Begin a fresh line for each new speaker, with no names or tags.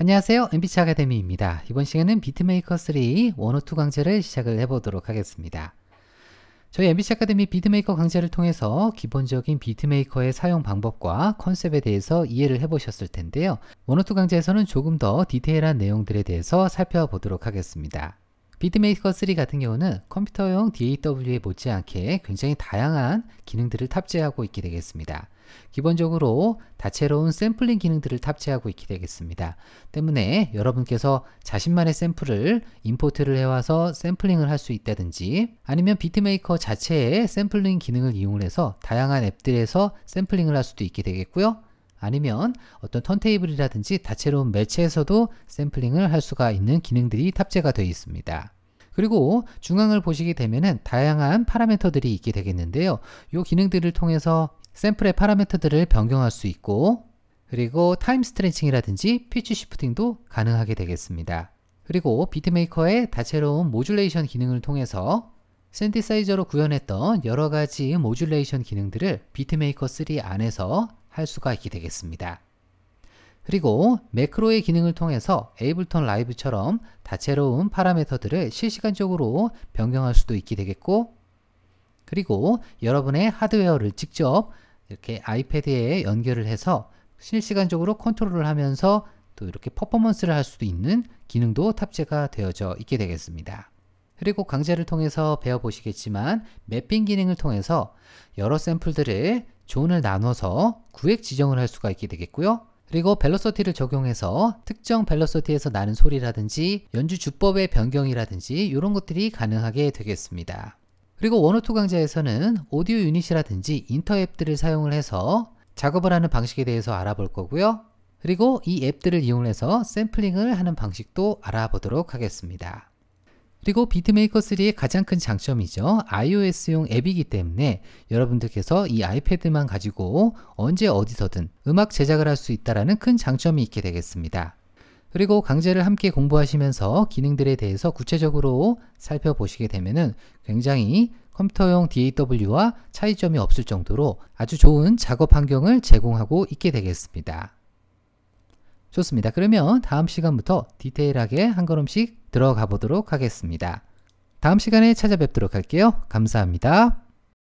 안녕하세요. MBC 아카데미입니다. 이번 시간은 비트메이커 3 102 강좌를 시작을 해보도록 하겠습니다. 저희 MBC 아카데미 비트메이커 강좌를 통해서 기본적인 비트메이커의 사용 방법과 컨셉에 대해서 이해를 해보셨을 텐데요. 102 강좌에서는 조금 더 디테일한 내용들에 대해서 살펴보도록 하겠습니다. 비트메이커 3 같은 경우는 컴퓨터용 DAW에 못지않게 굉장히 다양한 기능들을 탑재하고 있게 되겠습니다. 기본적으로 다채로운 샘플링 기능들을 탑재하고 있게 되겠습니다. 때문에 여러분께서 자신만의 샘플을 import를 해와서 샘플링을 할 수 있다든지 아니면 비트메이커 자체의 샘플링 기능을 이용해서 다양한 앱들에서 샘플링을 할 수도 있게 되겠고요. 아니면 어떤 턴테이블이라든지 다채로운 매체에서도 샘플링을 할 수가 있는 기능들이 탑재가 되어 있습니다. 그리고 중앙을 보시게 되면은 다양한 파라미터들이 있게 되겠는데요. 이 기능들을 통해서 샘플의 파라미터들을 변경할 수 있고 그리고 time stretching이라든지 pitch shifting도 가능하게 되겠습니다. 그리고 비트메이커의 다채로운 modulation 기능을 통해서 신디사이저로 구현했던 여러가지 modulation 기능들을 비트메이커 3 안에서 할 수가 있게 되겠습니다. 그리고 매크로의 기능을 통해서 에이블턴 라이브처럼 다채로운 파라미터들을 실시간적으로 변경할 수도 있게 되겠고 그리고 여러분의 하드웨어를 직접 이렇게 아이패드에 연결을 해서 실시간적으로 컨트롤을 하면서 또 이렇게 퍼포먼스를 할 수도 있는 기능도 탑재가 되어져 있게 되겠습니다. 그리고 강좌를 통해서 배워보시겠지만 매핑 기능을 통해서 여러 샘플들을 존을 나눠서 구획 지정을 할 수가 있게 되겠고요. 그리고 벨로소티를 적용해서 특정 벨로소티에서 나는 소리라든지 연주 주법의 변경이라든지 이런 것들이 가능하게 되겠습니다. 그리고 one o two 강좌에서는 Audio Unit이라든지 inter app들을 사용을 해서 작업을 하는 방식에 대해서 알아볼 거고요. 그리고 이 앱들을 이용해서 샘플링을 하는 방식도 알아보도록 하겠습니다. 그리고 비트메이커 3의 가장 큰 장점이죠. iOS용 앱이기 때문에 여러분들께서 이 아이패드만 가지고 언제 어디서든 음악 제작을 할 수 있다는 큰 장점이 있게 되겠습니다. 그리고 강좌를 함께 공부하시면서 기능들에 대해서 구체적으로 살펴보시게 되면 굉장히 컴퓨터용 DAW와 차이점이 없을 정도로 아주 좋은 작업 환경을 제공하고 있게 되겠습니다. 좋습니다. 그러면 다음 시간부터 디테일하게 한 걸음씩 들어가 보도록 하겠습니다. 다음 시간에 찾아뵙도록 할게요. 감사합니다.